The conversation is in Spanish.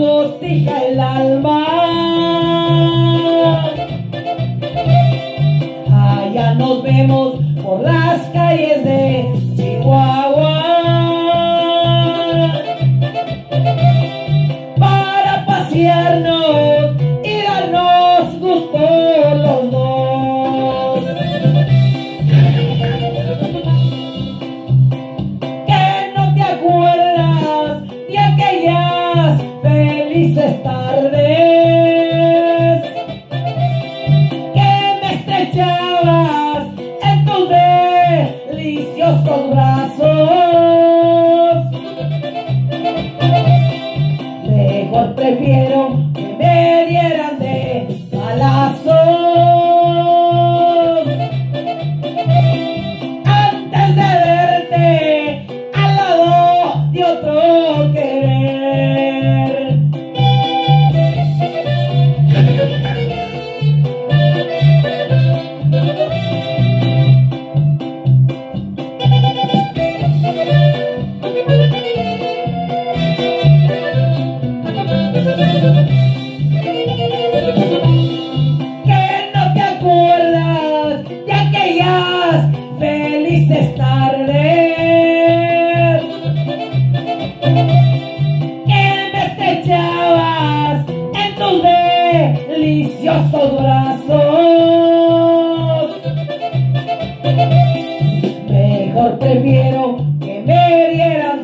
regocija el alma. Allá nos vemos por las calles de Chihuahua. Para pasearnos y darnos gusto los dos. Que no te acuerdas de aquellas felices tardes que me estrechabas en tus deliciosos brazos. Mejor prefiero que me dieran estos brazos. Mejor prefiero que me dieran